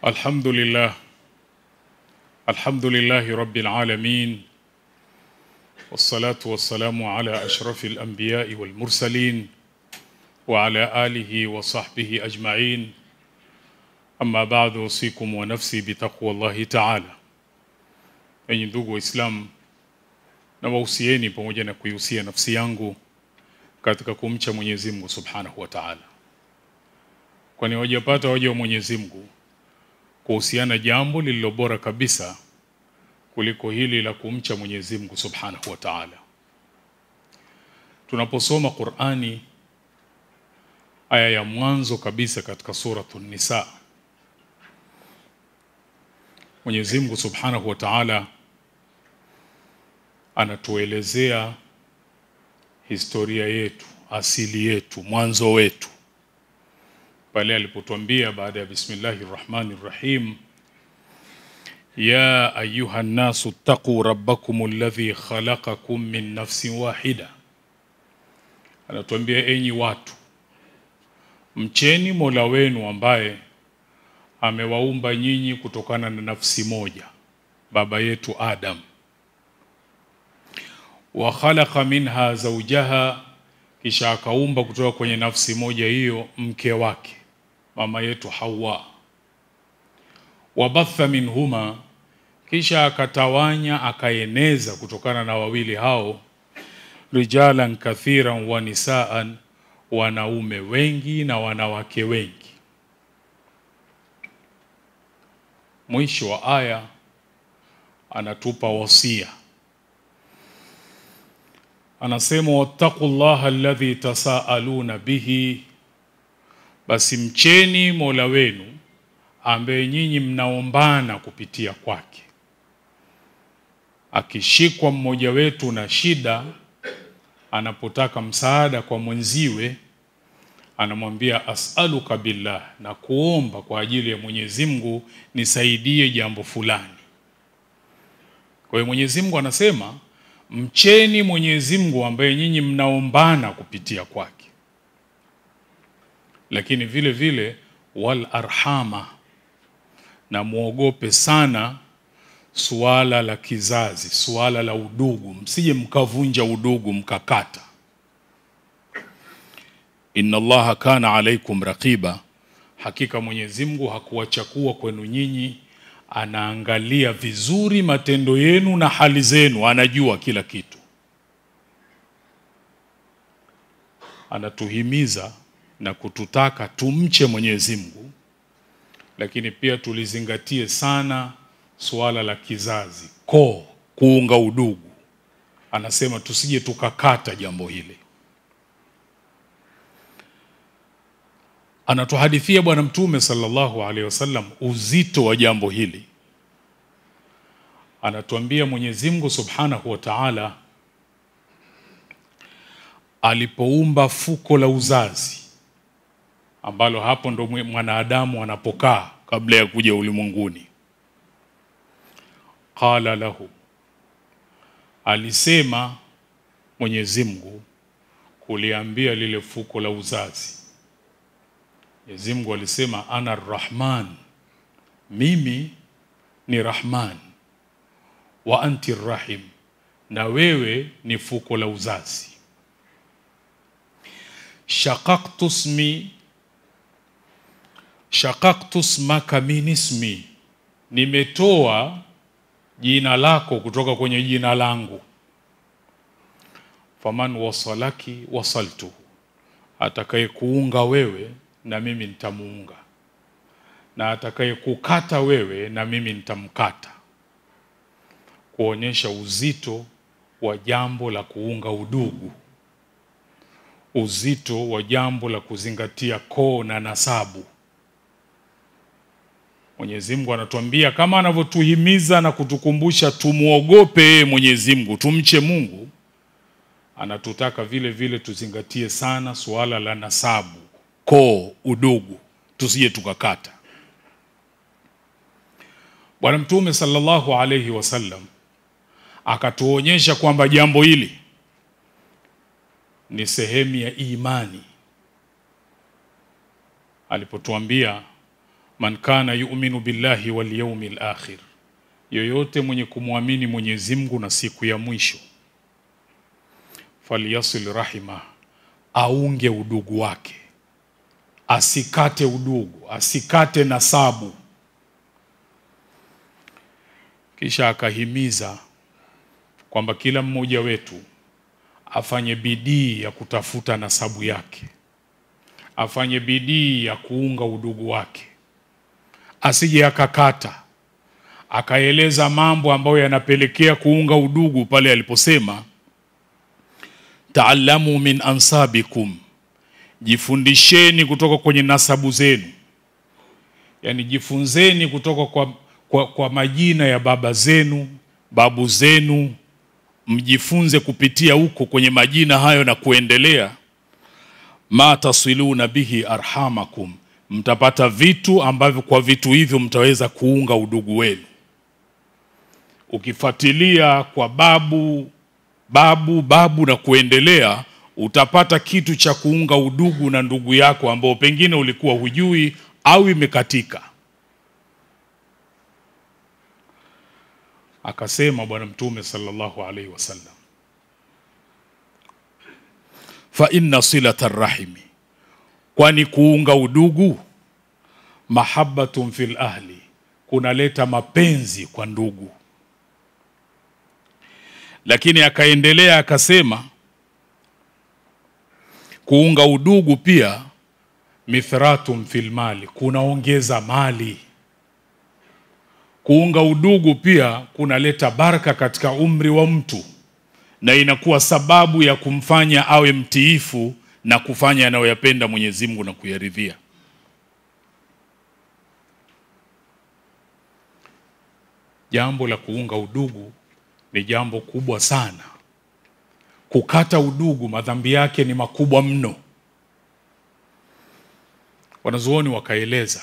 الحمد لله الحمد لله رب العالمين والصلاة والسلام على أشرف الأنبياء والمرسلين وعلى آله وصحبه أجمعين أما بعد أوصيكم ونفسي بتقوى الله تعالى Enyi ndugu Waislamu, na wahusieni pamoja na kuihusia nafsi yangu katika kumcha Mwenyezi Mungu Subhanahu wa Ta'ala, kwani wajapata waja wa Mwenyezi Mungu kuhusiana jambo lililo bora kabisa kuliko hili la kumcha Mwenyezi Mungu Subhanahu wa Ta'ala. Tunaposoma Qur'ani aya ya mwanzo kabisa katika suratul Nisa, Mwenyezi Mungu Subhanahu wa Ta'ala anatuelezea historia yetu, asili yetu, mwanzo wetu pale alipotwambia baada ya bismillahir rahmanir rahim ya ayuha nnasu taquu rabbakum alladhi khalaqakum min nafsin wahida, anatuambia enyi watu, mcheni mola wenu ambaye amewaumba nyinyi kutokana na nafsi moja, baba yetu Adam. Wa khalaqa minha zaujaha kisha akaumba kutoka kwenye nafsi moja hiyo mke wake mama yetu Hawa. Wabatha minhuma, kisha akatawanya akaeneza kutokana na wawili hao rijalan kathiran wa nisaan, wanaume wengi na wanawake wengi. Mwisho wa aya anatupa wasia, anasema wattaqullaha alladhi tasaaluna bihi basi mcheni Mola wenu ambaye nyinyi mnaombana kupitia kwake. Akishikwa mmoja wetu na shida, anapotaka msaada kwa mwenziwe, anamwambia as'aluka billah, na kuomba kwa ajili ya Mwenyezi Mungu nisaidie jambo fulani. Kwa hiyo Mwenyezi Mungu anasema mcheni Mwenyezi Mungu ambaye nyinyi mnaombana kupitia kwake lakini vile vile wal arhama, na muogope sana suala la kizazi, suala la udugu, msije mkavunja udugu mkakata. Inna Allaha kana alaikum raqiba, hakika Mwenyezi Mungu hakuwachakua kwenu nyinyi, anaangalia vizuri matendo yenu na hali zenu, anajua kila kitu. Anatuhimiza na kututaka tumche Mwenyezi Mungu, lakini pia tulizingatie sana suala la kizazi, koo, kuunga udugu. Anasema tusije tukakata jambo hili. Anatuhadithia Bwana Mtume sallallahu alaihi wasallam uzito wa jambo hili. Anatuambia Mwenyezi Mungu Subhanahu wa Ta'ala alipoumba fuko la uzazi ambalo hapo ndo mwanadamu anapokaa kabla ya kuja ulimwenguni. Qala lahu, alisema Mwenyezi Mungu kuliambia lile fuko la uzazi. Mwenyezi Mungu alisema ana Rahman, mimi ni Rahman, wa anti rahim, na wewe ni fuko la uzazi. Shaqaqtu ismi shaqaqtu smaka min ismi, nimetoa jina lako kutoka kwenye jina langu. Faman wasalaki wasaltuhu, atakaye kuunga wewe na mimi nitamuunga, na atakaye kukata wewe na mimi nitamkata, kuonyesha uzito wa jambo la kuunga udugu, uzito wa jambo la kuzingatia koo na nasabu. Mwenyezi Mungu anatuambia kama anavyotuhimiza na kutukumbusha tumwogope yeye Mwenyezi Mungu, tumche Mungu, anatutaka vile vile tuzingatie sana suala la nasabu, koo, udugu, tusije tukakata. Bwana Mtume sallallahu alayhi wasallam akatuonyesha kwamba jambo hili ni sehemu ya imani alipotuambia man kana yu'minu billahi wal yawmil akhir, yoyote mwenye kumwamini Mwenyezi Mungu na siku ya mwisho, falyasil rahima, aunge udugu wake, asikate udugu, asikate nasabu. Kisha akahimiza kwamba kila mmoja wetu afanye bidii ya kutafuta nasabu yake, afanye bidii ya kuunga udugu wake, asije akakata. Akaeleza mambo ambayo yanapelekea kuunga udugu pale aliposema, taalamu min ansabikum, jifundisheni kutoka kwenye nasabu zenu, yani jifunzeni kutoka kwa, kwa, kwa majina ya baba zenu, babu zenu mjifunze kupitia huko kwenye majina hayo na kuendelea. ma tasiluna bihi arhamakum, mtapata vitu ambavyo kwa vitu hivyo mtaweza kuunga udugu wenu. Ukifuatilia kwa babu babu babu na kuendelea, utapata kitu cha kuunga udugu na ndugu yako ambao pengine ulikuwa hujui au imekatika. Akasema Bwana Mtume sallallahu alaihi wasallam, fa inna silata rahimi, kwani kuunga udugu mahabbatun fil ahli, kunaleta mapenzi kwa ndugu. Lakini akaendelea akasema, kuunga udugu pia mithratun fil mali, kunaongeza mali kuunga udugu pia kunaleta baraka katika umri wa mtu na inakuwa sababu ya kumfanya awe mtiifu na kufanya yanayoyapenda Mwenyezi Mungu na kuyaridhia. Jambo la kuunga udugu ni jambo kubwa sana. Kukata udugu madhambi yake ni makubwa mno. Wanazuoni wakaeleza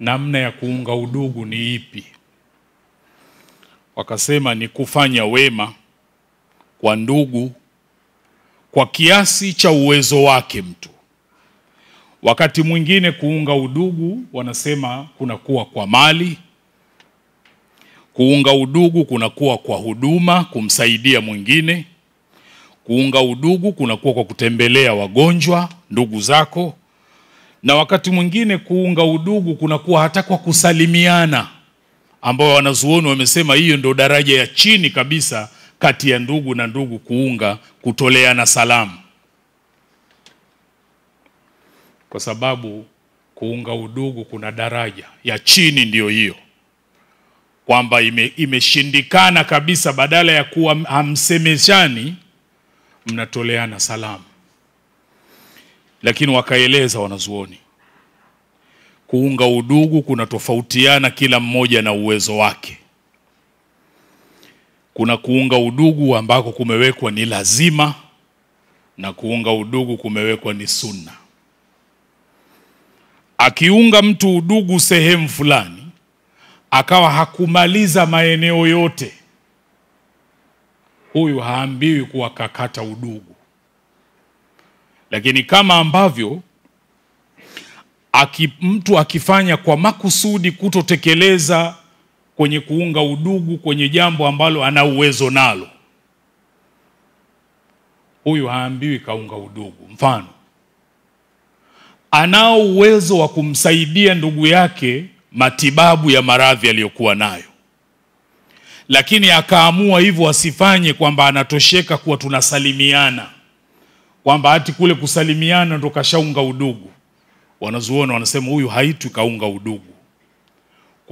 namna ya kuunga udugu ni ipi? Wakasema ni kufanya wema kwa ndugu kwa kiasi cha uwezo wake mtu. Wakati mwingine kuunga udugu wanasema kunakuwa kwa mali, kuunga udugu kunakuwa kwa huduma, kumsaidia mwingine, kuunga udugu kunakuwa kwa kutembelea wagonjwa, ndugu zako. Na wakati mwingine kuunga udugu kunakuwa hata kwa kusalimiana, ambao wanazuoni wamesema hiyo ndio daraja ya chini kabisa kati ya ndugu na ndugu, kuunga kutoleana salamu, kwa sababu kuunga udugu kuna daraja. Ya chini, ndiyo hiyo. Kwamba imeshindikana ime, kabisa, badala ya kuwa hamsemeshani mnatoleana salamu. Lakini wakaeleza wanazuoni kuunga udugu kuna tofautiana kila mmoja na uwezo wake. Kuna kuunga udugu ambako kumewekwa ni lazima na kuunga udugu kumewekwa ni sunna. Akiunga mtu udugu sehemu fulani akawa hakumaliza maeneo yote, huyu haambiwi kuwakakata udugu lakini kama ambavyo aki, mtu akifanya kwa makusudi kutotekeleza kwenye kuunga udugu kwenye jambo ambalo ana uwezo nalo, huyu haambiwi kaunga udugu. Mfano, anao uwezo wa kumsaidia ndugu yake matibabu ya maradhi aliyokuwa nayo, lakini akaamua hivyo asifanye kwamba anatosheka kuwa tunasalimiana kwamba hati kule kusalimiana ndo kashaunga udugu. Wanazuoni wanasema huyu haitwi kaunga udugu.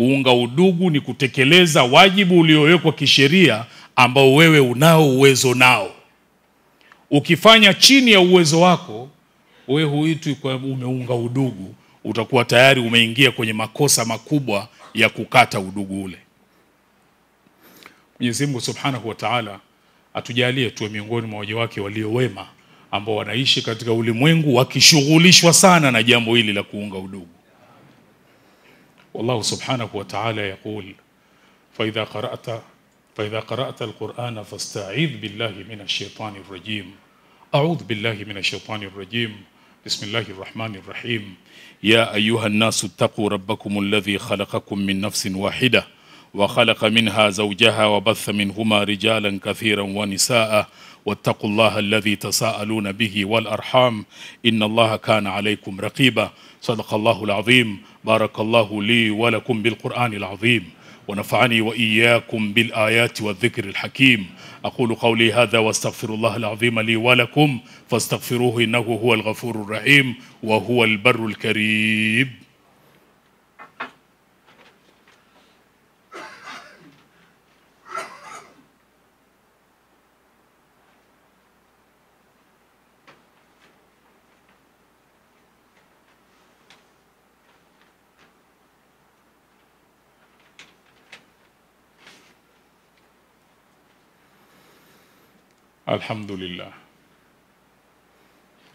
Kuunga udugu ni kutekeleza wajibu uliowekwa kisheria ambao wewe unao uwezo nao. Ukifanya chini ya uwezo wako, wewe huitwi kwa umeunga udugu, utakuwa tayari umeingia kwenye makosa makubwa ya kukata udugu ule. Mwenyezi Mungu Subhanahu wa Ta'ala atujalie tuwe miongoni mwa waja wake walio wema ambao wanaishi katika ulimwengu wakishughulishwa sana na jambo hili la kuunga udugu. والله سبحانه وتعالى يقول فإذا قرأت فإذا قرأت القرآن فاستعيذ بالله من الشيطان الرجيم. أعوذ بالله من الشيطان الرجيم. بسم الله الرحمن الرحيم. يا أيها الناس اتقوا ربكم الذي خلقكم من نفس واحدة وخلق منها زوجها وبث منهما رجالا كثيرا ونساء واتقوا الله الذي تساءلون به والأرحام. إن الله كان عليكم رقيبا. صدق الله العظيم. بارك الله لي ولكم بالقرآن العظيم. ونفعني وإياكم بالآيات والذكر الحكيم. أقول قولي هذا واستغفر الله العظيم لي ولكم. فاستغفروه إنه هو الغفور الرحيم. وهو البر الكريم. الحمد لله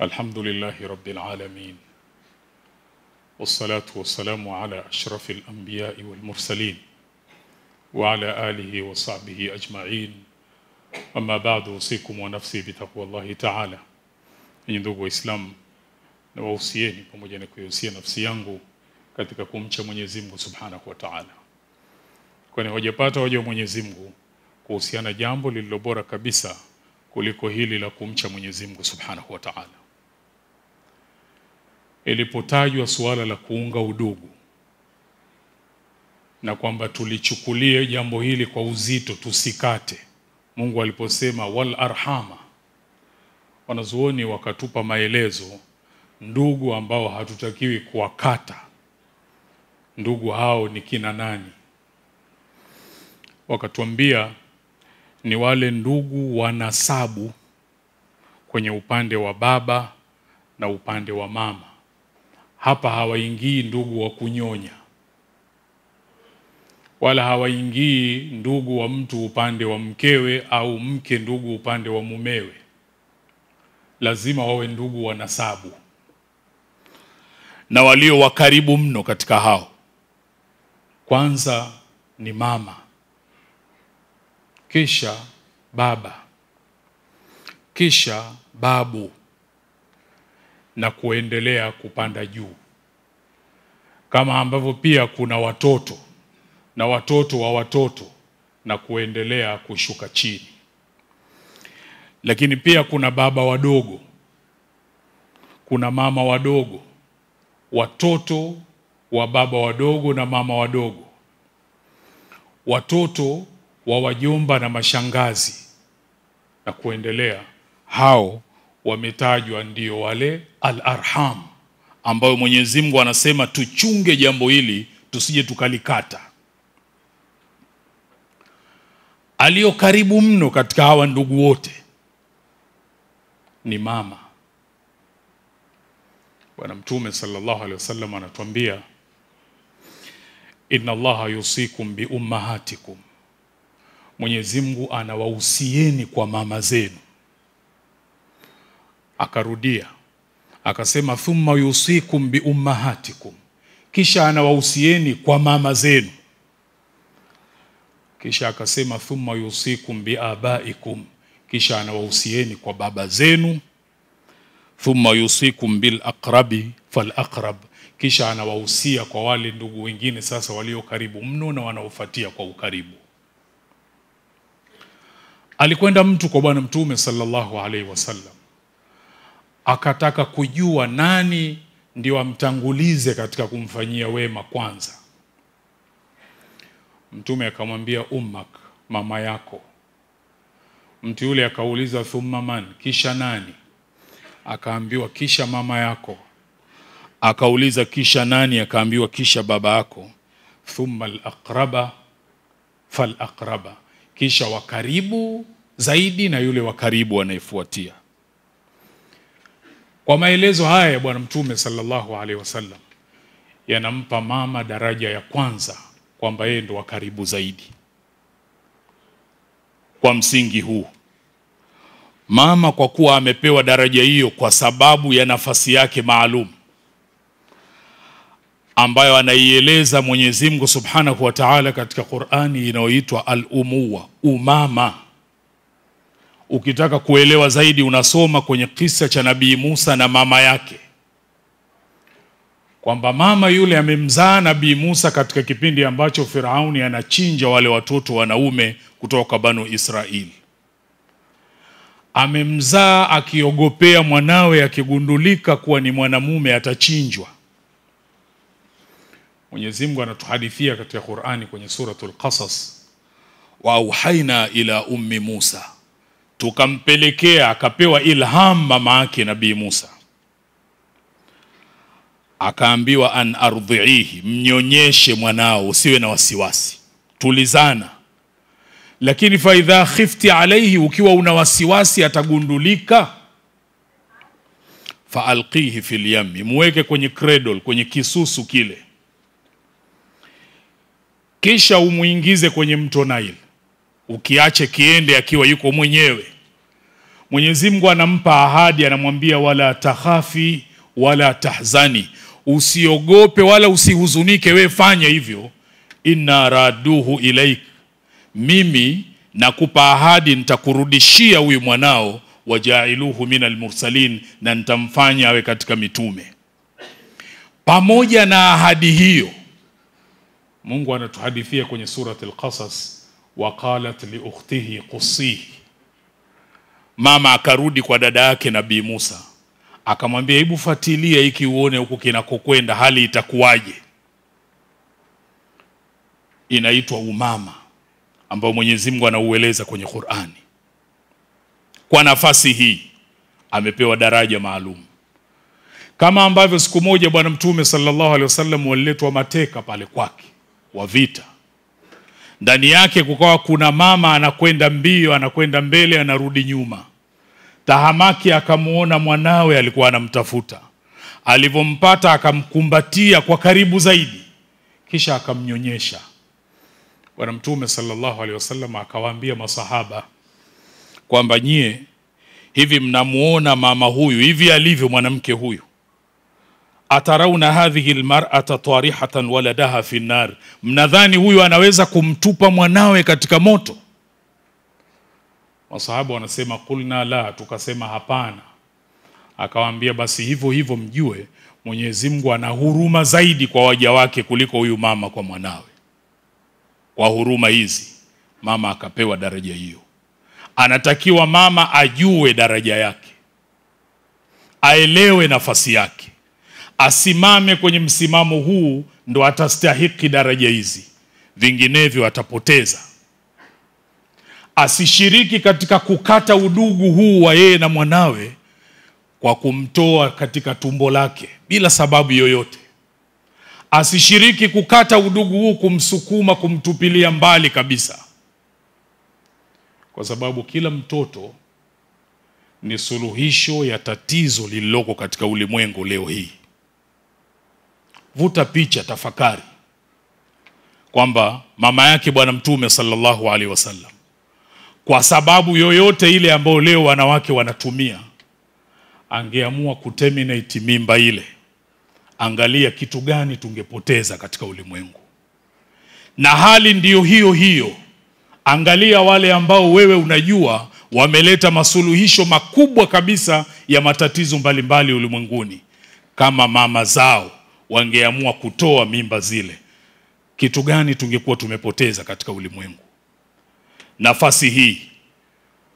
الحمد لله رب العالمين والصلاة والسلام على أشرف الأنبياء والمرسلين وعلى آله وصحبه أجمعين أما بعد أوصيكم ونفسي بتقوى الله تعالى Enyi ndugu Waislamu, na wahusieni pamoja na kuihusia nafsi yangu katika kumcha Mwenyezi Mungu Subhanahu wa Ta'ala, kwani hawajapata waja wa Mwenyezi Mungu kuhusiana jambo lililo bora kabisa kuliko hili la kumcha Mwenyezi Mungu Subhanahu wa Ta'ala. Ilipotajwa suala la kuunga udugu na kwamba tulichukulie jambo hili kwa uzito, tusikate. Mungu aliposema wal arhama, wanazuoni wakatupa maelezo, ndugu ambao hatutakiwi kuwakata. Ndugu hao ni kina nani? Wakatuambia ni wale ndugu wa nasabu kwenye upande wa baba na upande wa mama. Hapa hawaingii ndugu wa kunyonya, wala hawaingii ndugu wa mtu upande wa mkewe au mke ndugu upande wa mumewe. Lazima wawe ndugu wa nasabu, na walio wakaribu mno katika hao, kwanza ni mama kisha baba, kisha babu. Na kuendelea kupanda juu, kama ambavyo pia kuna watoto. Na watoto wa watoto. Na kuendelea kushuka chini. Lakini pia kuna baba wadogo, kuna mama wadogo, watoto wa baba wadogo na mama wadogo, watoto wa wajomba na mashangazi na kuendelea. Hao wametajwa ndio wale al-arham, ambayo Mwenyezi Mungu anasema tuchunge jambo hili tusije tukalikata. Aliyo karibu mno katika hawa ndugu wote ni mama. Bwana Mtume sallallahu alaihi wasallam anatuambia, inna Allaha yusikum bi ummahatikum Mwenyezi Mungu anawahusieni kwa mama zenu. Akarudia akasema, thumma yusikum bi ummahatikum, kisha anawahusieni kwa mama zenu. Kisha akasema, thumma yusikum bi abaikum, kisha anawahusieni kwa baba zenu. Thumma yusikum bil aqrabi fal aqrab, kisha anawahusia kwa wale ndugu wengine sasa walio karibu mno na wanaofuatia kwa ukaribu. Alikwenda mtu kwa Bwana Mtume sallallahu alaihi wasallam, akataka kujua nani ndio amtangulize katika kumfanyia wema kwanza. Mtume akamwambia ummak, mama yako. Mtu yule akauliza thumma man, kisha nani? Akaambiwa kisha mama yako. Akauliza kisha nani? Akaambiwa kisha baba yako. Thumma alaqraba fal aqraba kisha wa karibu zaidi na yule wa karibu anayefuatia. Kwa maelezo haya ya Bwana Mtume sallallahu alaihi wasallam yanampa mama daraja ya kwanza kwamba yeye ndo wa karibu zaidi. Kwa msingi huu, mama kwa kuwa amepewa daraja hiyo kwa sababu ya nafasi yake maalum ambayo anaieleza Mwenyezi Mungu Subhanahu wa Ta'ala katika Qur'ani inayoitwa al-umuwa, umama. Ukitaka kuelewa zaidi unasoma kwenye kisa cha Nabii Musa na mama yake kwamba mama yule amemzaa Nabii Musa katika kipindi ambacho Firauni anachinja wale watoto wanaume kutoka Banu Israeli. Amemzaa akiogopea mwanawe akigundulika kuwa ni mwanamume atachinjwa. Mwenyezi Mungu anatuhadithia katika Qur'ani kwenye suratul Qasas, wa auhaina ila ummi Musa, tukampelekea akapewa ilham mama yake Nabii Musa. Akaambiwa an ardhiihi, mnyonyeshe mwanao, usiwe na wasiwasi, tulizana. Lakini faidha khifti alaihi, ukiwa una wasiwasi atagundulika, faalqihi fil lyami muweke kwenye cradle, kwenye kisusu kile, kisha umwingize kwenye mto Nile, ukiache kiende akiwa yuko mwenyewe. Mwenyezi Mungu anampa ahadi, anamwambia wala takhafi wala tahzani usiogope wala usihuzunike, we fanya hivyo. inna raduhu ilaik, mimi nakupa ahadi nitakurudishia huyu mwanao, wajailuhu min almursalin, na nitamfanya awe katika mitume. Pamoja na ahadi hiyo, Mungu anatuhadithia kwenye surat al-Qasas, waqalat liukhtihi qussihi, mama akarudi kwa dada yake Nabii Musa akamwambia hebu fuatilia hiki uone huku kinakokwenda hali itakuwaje. Inaitwa umama ambao Mwenyezi Mungu anaueleza kwenye Qur'ani. Kwa nafasi hii amepewa daraja maalum, kama ambavyo siku moja Bwana Mtume sallallahu alaihi wasallam waliletwa mateka pale kwake wa vita. Ndani yake kukawa kuna mama anakwenda mbio, anakwenda mbele, anarudi nyuma Tahamaki akamwona mwanawe alikuwa anamtafuta. Alivyompata akamkumbatia kwa karibu zaidi, kisha akamnyonyesha. Bwana Mtume sallallahu alaihi wasallam akawaambia masahaba kwamba nyie, hivi mnamuona mama huyu hivi alivyo mwanamke huyu, atarauna hadhihi almar'ata tarihatan waladaha fi nar, mnadhani huyu anaweza kumtupa mwanawe katika moto? Masahaba wanasema kulna la, tukasema hapana. Akawaambia basi hivyo hivyo mjue Mwenyezi Mungu ana huruma zaidi kwa waja wake kuliko huyu mama kwa mwanawe. Kwa huruma hizi mama akapewa daraja hiyo. Anatakiwa mama ajue daraja yake, aelewe nafasi yake, asimame kwenye msimamo huu, ndo atastahiki daraja hizi, vinginevyo atapoteza asishiriki katika kukata udugu huu wa yeye na mwanawe kwa kumtoa katika tumbo lake bila sababu yoyote. Asishiriki kukata udugu huu kumsukuma, kumtupilia mbali kabisa, kwa sababu kila mtoto ni suluhisho ya tatizo lililoko katika ulimwengu leo hii. Vuta picha, tafakari kwamba mama yake Bwana Mtume sallallahu alaihi wasallam kwa sababu yoyote ile ambayo leo wanawake wanatumia, angeamua kuterminate mimba ile, angalia kitu gani tungepoteza katika ulimwengu. Na hali ndiyo hiyo hiyo, angalia wale ambao wewe unajua wameleta masuluhisho makubwa kabisa ya matatizo mbalimbali ulimwenguni. Kama mama zao wangeamua kutoa mimba zile, kitu gani tungekuwa tumepoteza katika ulimwengu? Nafasi hii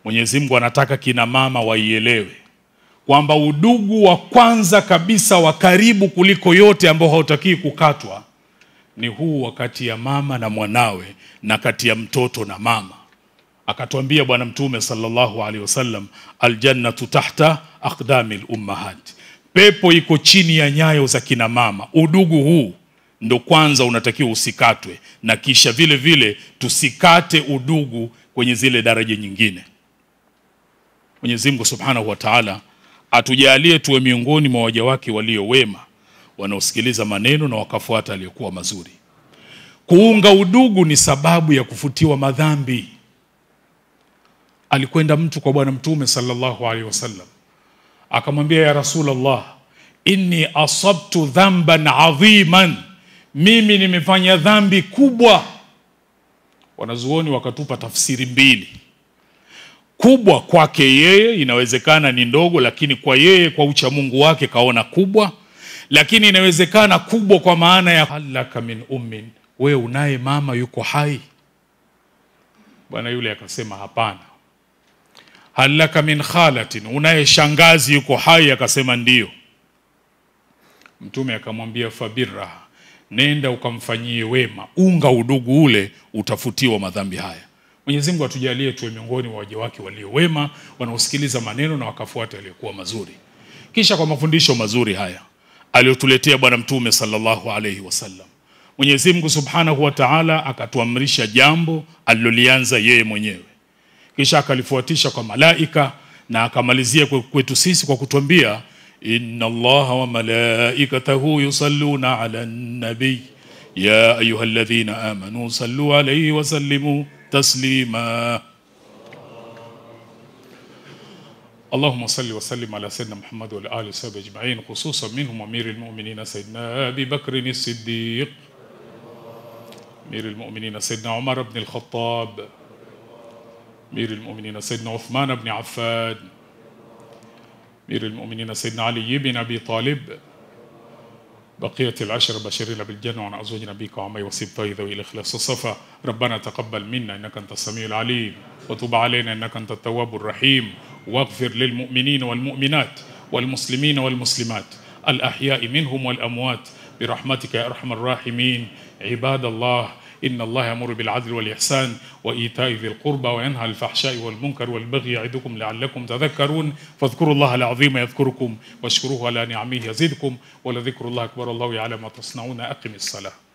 Mwenyezi Mungu anataka kina mama waielewe kwamba udugu wa kwanza kabisa wa karibu kuliko yote ambao hautakii kukatwa ni huu wa kati ya mama na mwanawe na kati ya mtoto na mama. Akatwambia Bwana Mtume sallallahu alaihi wasallam, aljannatu tahta aqdamil lummahat, pepo iko chini ya nyayo za kina mama. Udugu huu ndo kwanza unatakiwa usikatwe, na kisha vile vile tusikate udugu kwenye zile daraja nyingine. Mwenyezi Mungu Subhanahu wa Ta'ala atujalie tuwe miongoni mwa waja wake walio wema wanaosikiliza maneno na wakafuata aliyokuwa mazuri. Kuunga udugu ni sababu ya kufutiwa madhambi. Alikwenda mtu kwa Bwana Mtume sallallahu alaihi wasallam akamwambia, ya Rasulullah, inni asabtu dhamban adhiman, mimi nimefanya dhambi kubwa. Wanazuoni wakatupa tafsiri mbili. Kubwa kwake yeye inawezekana ni ndogo, lakini kwa yeye, kwa ucha Mungu wake kaona kubwa, lakini inawezekana kubwa kwa maana ya halaka min ummin, wewe unaye mama yuko hai? Bwana yule akasema hapana. Halaka min khalatin, unaye shangazi yuko hai? Akasema ndiyo. Mtume akamwambia fabirraha, nenda ukamfanyie wema, unga udugu ule, utafutiwa madhambi haya. Mwenyezi Mungu atujalie tuwe miongoni mwa waja wake walio wema, wanaosikiliza maneno na wakafuata yaliyokuwa mazuri. Kisha kwa mafundisho mazuri haya aliyotuletea Bwana Mtume sallallahu alayhi wasallam, Mwenyezi Mungu subhanahu wa taala akatuamrisha jambo alilolianza yeye mwenyewe, kisha akalifuatisha kwa malaika na akamalizia kwetu sisi kwa kutuambia inna Allaha wa malaikatahu yusalluna ala nabiy ya ayuha alladhina amanu sallu alayhi wa sallimu taslima اللهم صل وسلم على سيدنا محمد وعلى اله وصحبه اجمعين خصوصا منهم امير المؤمنين سيدنا ابي بكر الصديق امير المؤمنين سيدنا عمر بن الخطاب امير المؤمنين سيدنا عثمان بن عفان امير المؤمنين سيدنا علي بن أبي طالب بقية العشر بشرين بالجنة وعن أزواج نبيك وعمي وسبطي ذوي الإخلاص الصفا ربنا تقبل منا إنك أنت السميع العليم وتب علينا إنك أنت التواب الرحيم واغفر للمؤمنين والمؤمنات والمسلمين والمسلمات الأحياء منهم والأموات برحمتك يا أرحم الراحمين. عباد الله إن الله يأمر بالعدل والإحسان وإيتاء ذي القربى وينهى عن الفحشاء والمنكر والبغي يعظكم لعلكم تذكرون. فاذكروا الله العظيم يذكركم واشكروه على نعمه يزدكم ولذكر الله أكبر الله يعلم ما تصنعون. أقم الصلاة.